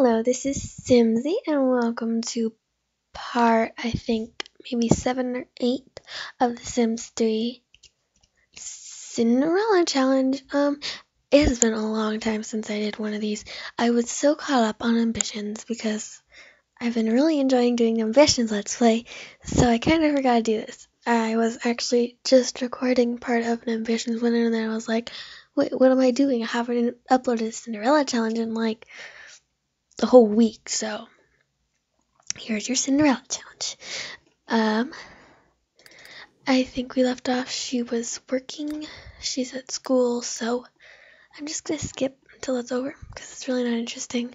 Hello, this is Simzee, and welcome to part, I think, maybe 7 or 8 of The Sims 3 Cinderella Challenge. Um, it has been a long time since I did one of these. I was so caught up on ambitions because I've been really enjoying doing ambitions Let's Play, so I kind of forgot to do this. I was actually just recording part of an ambitions one, and then I was like, wait, what am I doing? I haven't uploaded a Cinderella Challenge in like the whole week. So here's your Cinderella challenge. Um, I think we left off. She was working. She's at school, so I'm just gonna skip until it's over because it's really not interesting.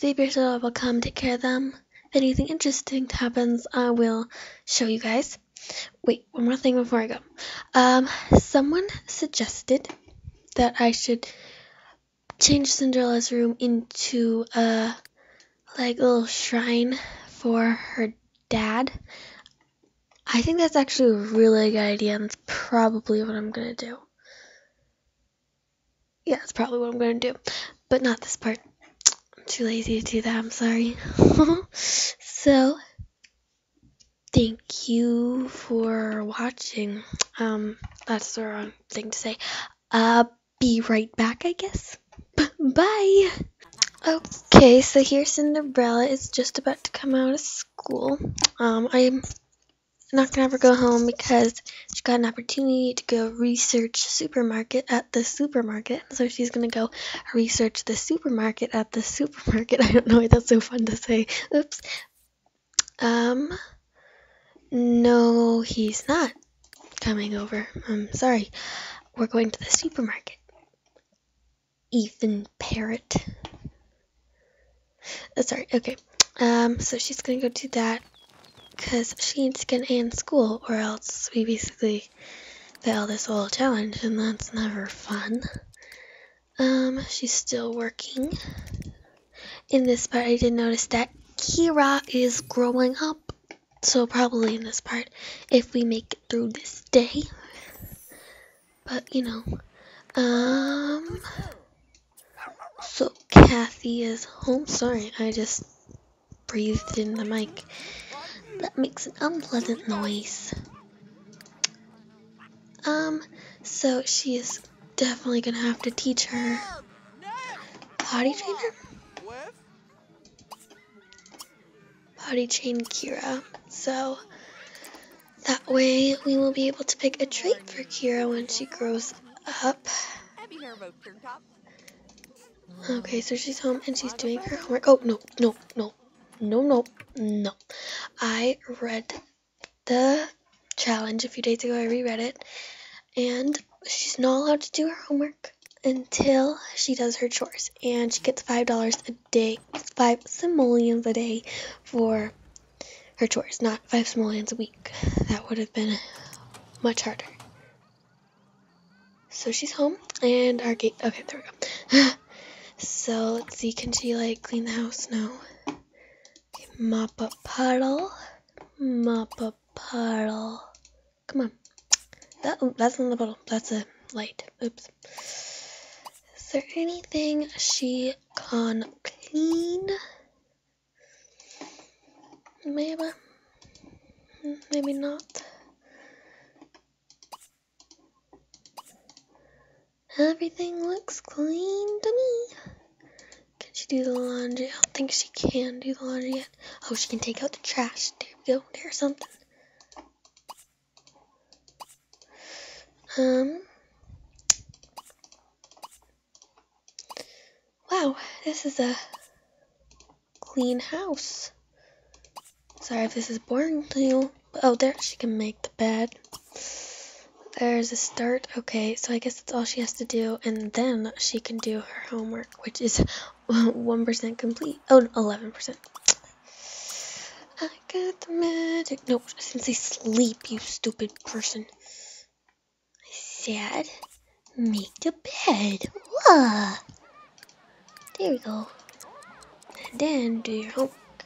The Beersheba will come take care of them. If anything interesting happens, I will show you guys. Wait, one more thing before I go. Um, someone suggested that I should change Cinderella's room into a like little shrine for her dad. I think that's actually a really good idea, and it's probably what I'm gonna do. Yeah, it's probably what I'm gonna do, but not this part. I'm too lazy to do that. I'm sorry. so, thank you for watching. Um, that's the wrong thing to say. Uh, be right back, I guess. Bye. Okay, so here Cinderella is just about to come out of school. Um, I'm not gonna ever go home because she got an opportunity to go research supermarket at the supermarket. So she's gonna go research the supermarket at the supermarket. I don't know why that's so fun to say. Oops. Um, no, he's not coming over. I'm sorry. We're going to the supermarket. Ethan Parrot. Oh, sorry, okay. Um, so she's gonna go do that because she needs to get in school, or else we basically fail this whole challenge, and that's never fun. Um, she's still working. In this part, I did notice that Kiara is growing up, so probably in this part, if we make it through this day. But, you know, um, so Kathy is home. Sorry, I just breathed in the mic. That makes an unpleasant noise. Um, so she is definitely gonna have to teach her potty train her. Potty train Kiara. So that way we will be able to pick a trait for Kiara when she grows up. Okay, so she's home and she's doing her homework. Oh, no, no, no, no, no, no. I read the challenge a few days ago. I reread it. And she's not allowed to do her homework until she does her chores. And she gets $5 a day, five simoleons a day for her chores, not five simoleons a week. That would have been much harder. So she's home, and our gate. Okay, there we go. So let's see, can she like clean the house? No. Okay, mop up puddle. Mop up puddle. Come on. That oh, that's not the puddle. That's a light. Oops. Is there anything she can clean? Maybe. Maybe not. Everything looks clean to me. She do the laundry? I don't think she can do the laundry yet. Oh, she can take out the trash. There we go. There's something. Um. Wow, this is a clean house. Sorry if this is boring to you. Oh, there, she can make the bed. There's a start. Okay, so I guess that's all she has to do, and then she can do her homework, which is 1% complete. Oh, 11%. I got the magic. Nope, I didn't say sleep, you stupid person. I said make the bed. Whoa. There we go. And then do your homework.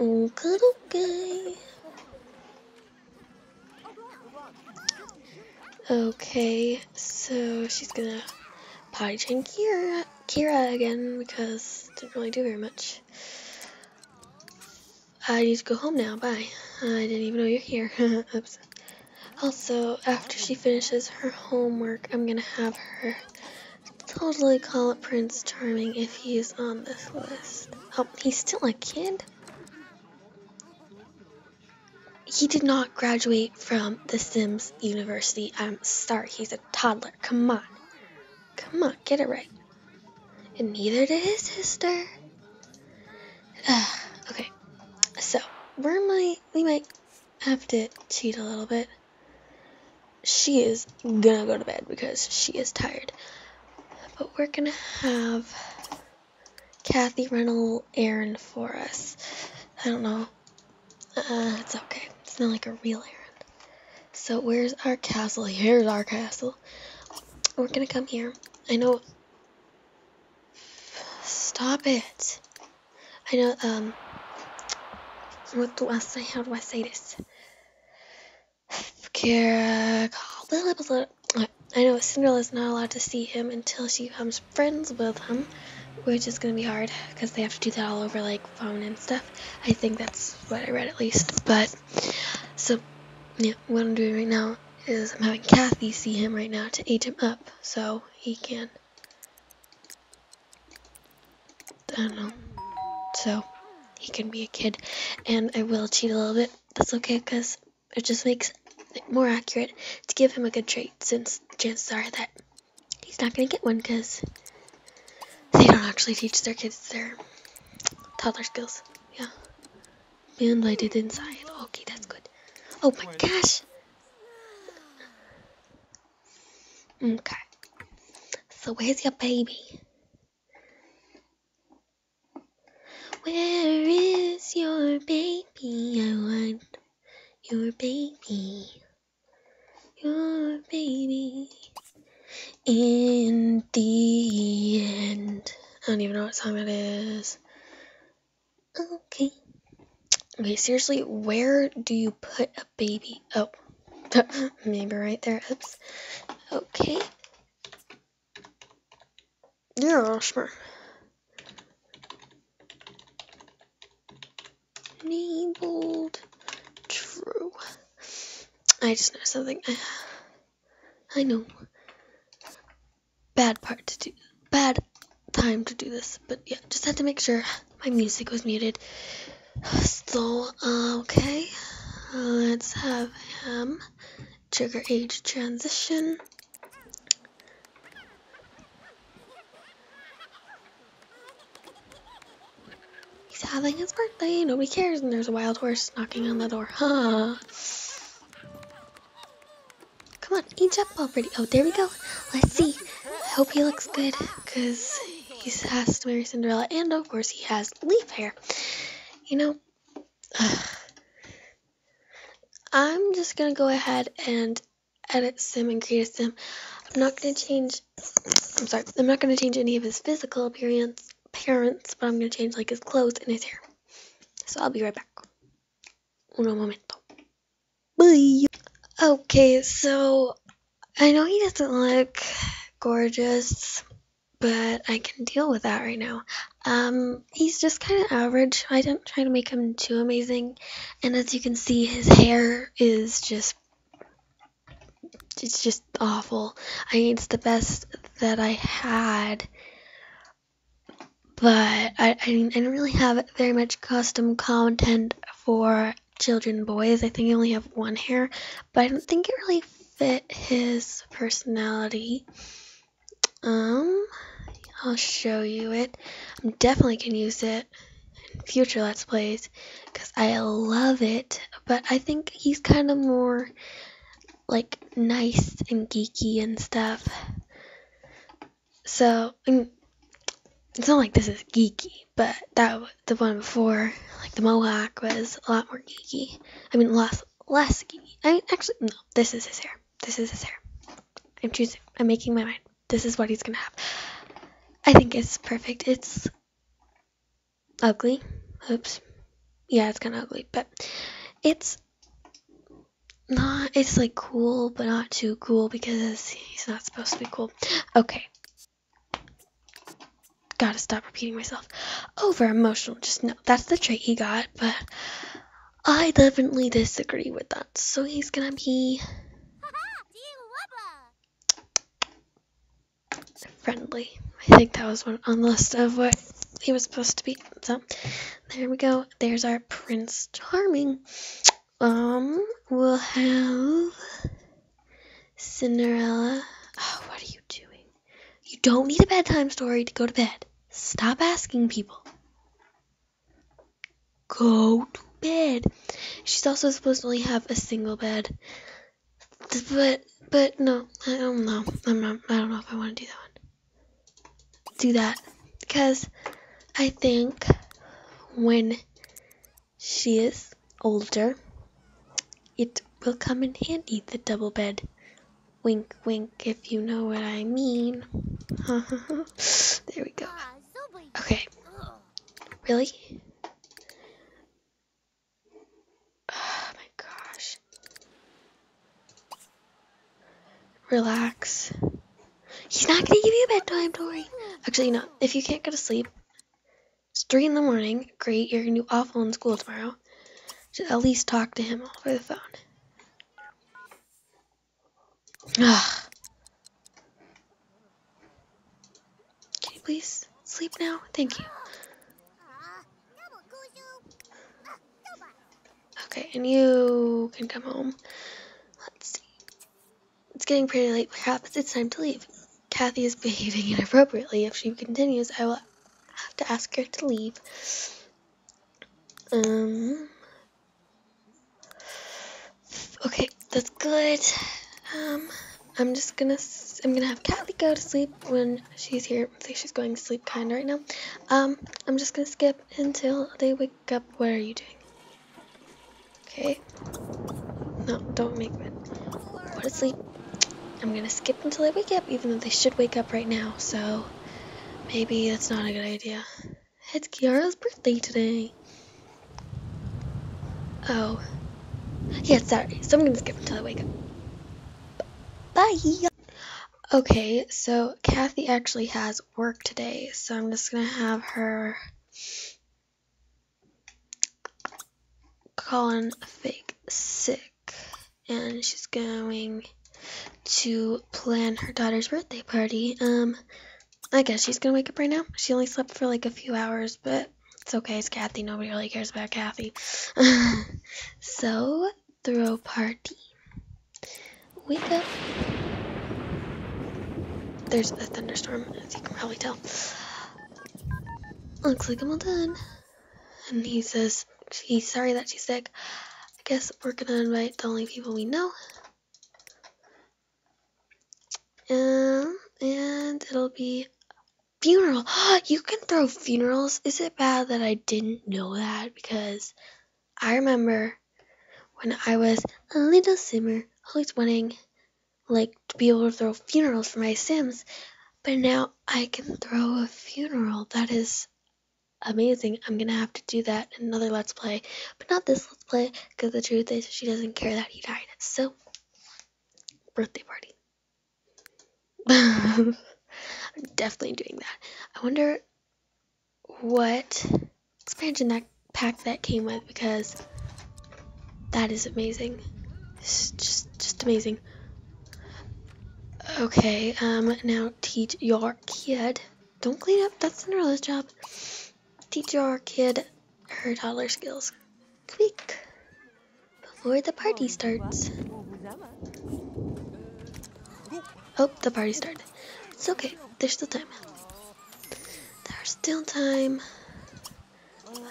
Okay, okay. Okay, so she's gonna potty train Kiara Kiara again because didn't really do very much. I need to go home now. Bye. I didn't even know you're here. Oops. Also, after she finishes her homework, I'm gonna have her totally call up Prince Charming if he's on this list. Oh, he's still a kid? He did not graduate from The Sims University. I'm sorry, he's a toddler. Come on. Come on, get it right. And neither did his sister. okay, so we might we might have to cheat a little bit. She is gonna go to bed because she is tired. But we're gonna have Kathy run a little errand for us. I don't know. Uh, it's okay. It's not like a real errand. So where's our castle? Here's our castle. We're gonna come here. I know. Stop it. I know. Um. What do I say? How do I say this? I know Cinderella's not allowed to see him until she becomes friends with him, which is gonna be hard because they have to do that all over like phone and stuff. I think that's what I read at least. But so yeah, what I'm doing right now is I'm having Kathy see him right now to age him up so he can I don't know. So he can be a kid and I will cheat a little bit. That's okay because it just makes it more accurate to give him a good trait since chances are that he's not going to get one because don't actually teach their kids their toddler skills. Yeah. Moonlighted inside. Okay, that's good. Oh my gosh. Okay. So where's your baby? Where is your baby? I want your baby. Your baby. In the end. I don't even know what song it is. Okay. Okay, seriously, where do you put a baby? Oh, maybe right there. Oops. Okay. Yeah, sure. Enabled. True. I just know something. I, I know. Bad part to do. Bad time to do this, but yeah, just had to make sure my music was muted. So, uh, okay, let's have him trigger age transition. He's having his birthday, nobody cares, and there's a wild horse knocking on the door. Huh. Come on, age up already. Oh, there we go. Let's see. I hope he looks good, because he has to marry Cinderella, and of course he has leaf hair. You know, I'm just gonna go ahead and edit Sim and create a Sim. I'm not gonna change. I'm sorry. I'm not gonna change any of his physical appearance, appearance, but I'm gonna change like his clothes and his hair. So I'll be right back. Uno momento. Bye. Okay, so I know he doesn't look gorgeous, but I can deal with that right now. Um, he's just kind of average. I didn't try to make him too amazing, and as you can see, his hair is just it's just awful. I mean, it's the best that I had, but I I, I don't really have very much custom content for children boys. I think I only have one hair, but I don't think it really fit his personality. Um, I'll show you it. I'm definitely can use it in future Let's Plays because I love it. But I think he's kind of more like nice and geeky and stuff. So it's not like this is geeky, but that the one before, like the mohawk, was a lot more geeky. I mean, less less geeky. I mean, actually, no. This is his hair. This is his hair. I'm choosing. I'm making my mind. This is what he's gonna have. I think it's perfect. It's ugly. Oops. Yeah, it's kind of ugly, but it's not. It's like cool, but not too cool because he's not supposed to be cool. Okay. gotta stop repeating myself. Over emotional, just no. That's the trait he got, but I definitely disagree with that. So he's gonna be friendly. I think that was one on the list of what he was supposed to be. So there we go. There's our Prince Charming. Um, we'll have Cinderella. Oh, what are you doing? You don't need a bedtime story to go to bed. Stop asking people. Go to bed. She's also supposed to only have a single bed. But but no, I don't know. I'm not I don't know if I want to do that one. Do that. Because I think when she is older it will come in handy the double bed. Wink, wink, if you know what I mean. there we go. Okay. Really? Oh my gosh. Relax. He's not gonna give you a bedtime, Tori. Actually, no. If you can't go to sleep, it's three in the morning. Great, you're gonna do awful in school tomorrow. Should at least talk to him over the phone. Ugh. Can you please sleep now? Thank you. Okay, and you can come home. Let's see. It's getting pretty late. Perhaps it's time to leave. Kathy is behaving inappropriately. If she continues, I will have to ask her to leave. Um. Okay, that's good. Um, I'm just gonna I'm gonna have Kathy go to sleep when she's here. I think she's going to sleep kind right now. Um, I'm just gonna skip until they wake up. What are you doing? Okay. No, don't make me go to sleep. I'm gonna skip until they wake up, even though they should wake up right now. So maybe that's not a good idea. It's Kiara's birthday today. Oh. Yeah, it's Saturday, so I'm gonna skip until I wake up. Bye! Okay, so Kathy actually has work today, so I'm just gonna have her call in a fake sick, and she's going to plan her daughter's birthday party. Um, I guess she's gonna wake up right now. She only slept for like a few hours, but it's okay. It's Kathy. Nobody really cares about Kathy. so throw party. Wake up. There's a thunderstorm, as you can probably tell. Looks like I'm all done. And he says he's sorry that she's sick. I guess we're gonna invite the only people we know. And it'll be funeral. you can throw funerals. Is it bad that I didn't know that? Because I remember when I was a little simmer, always wanting like to be able to throw funerals for my Sims, but now I can throw a funeral. That is amazing. I'm gonna have to do that in another Let's Play, but not this Let's Play, because the truth is she doesn't care that he died. So, birthday party. I'm definitely doing that. I wonder what expansion that pack that came with because that is amazing. It's just just amazing. Okay, um now teach your kid. Don't clean up, that's Cinderella's job. Teach your kid her toddler skills. Quick. Before the party starts. Oh, the party started. It's okay. There's still time. There's still time.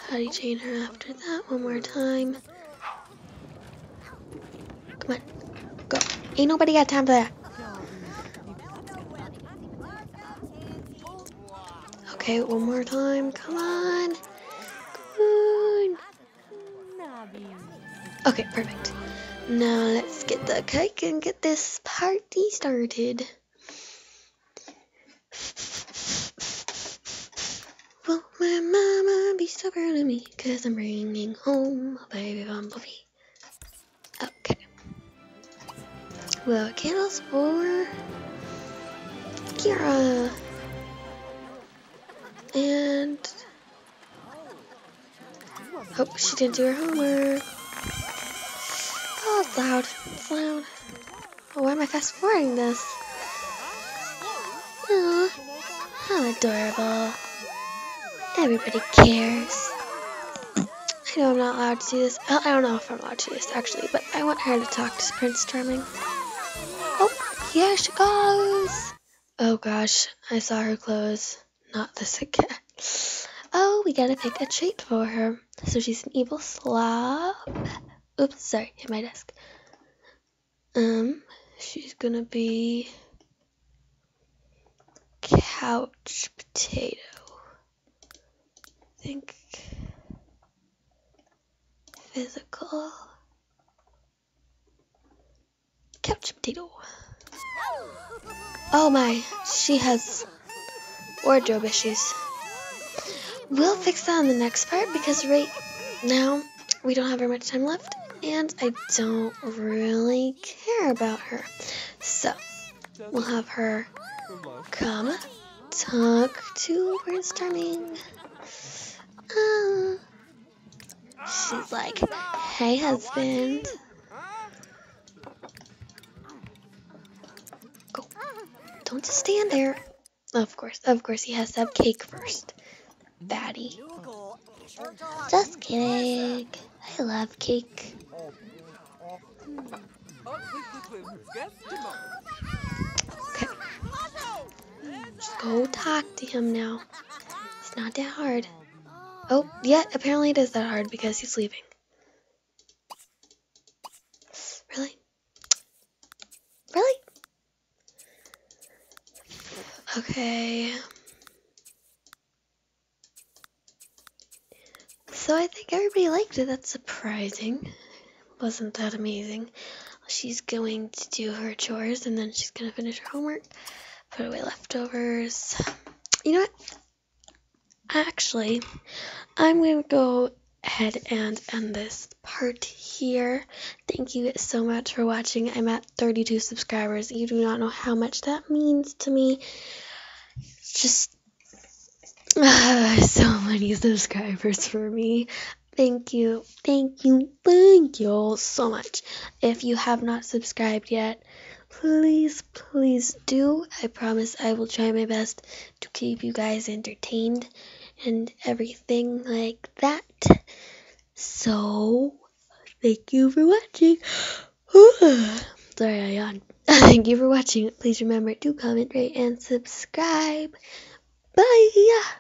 How do you chain her after that one more time? Come on. Go. Ain't nobody got time for that. Okay, one more time. Come on. Come on. Okay, perfect. Now let's get the cake and get this party started. Will my mama be so proud of me? Cause I'm bringing home a baby bumblebee. Okay. Well, candles for Kiara. And hope she didn't do her homework. Oh, it's loud. It's loud. Oh, why am I fast forwarding this? Oh, how adorable. Everybody cares. I know I'm not allowed to do this. I don't know if I'm allowed to do this actually, but I want her to talk to Prince Charming. Oh, here she goes. Oh gosh, I saw her clothes. Not this again. Oh, we gotta pick a trait for her. So she's an evil slob. Oops, sorry, hit my desk. Um, she's gonna be couch potato. I think physical couch potato. Oh my, she has wardrobe issues. We'll fix that in the next part because right now we don't have very much time left and I don't really care about her. So we'll have her come talk to Prince Charming. Uh, she's like, hey husband. Go. Don't just stand there. Of course, of course, he has to have cake first. Batty. Just kidding. I love cake. Okay. Just go talk to him now. It's not that hard. Oh, yeah, apparently it is that hard because he's leaving. Really? Really? Okay. So I think everybody liked it. That's surprising. Wasn't that amazing? She's going to do her chores and then she's to finish her homework, put away leftovers. You know what? Actually, I'm to go ahead and end this part here. Thank you so much for watching. I'm at 32 subscribers. You do not know how much that means to me. Just uh, so many subscribers for me. Thank you, thank you, thank you all so much. If you have not subscribed yet, please, please do. I promise I will try my best to keep you guys entertained and everything like that. So, thank you for watching. Sorry, I yawned. Thank you for watching. Please remember to comment, rate, and subscribe. Bye.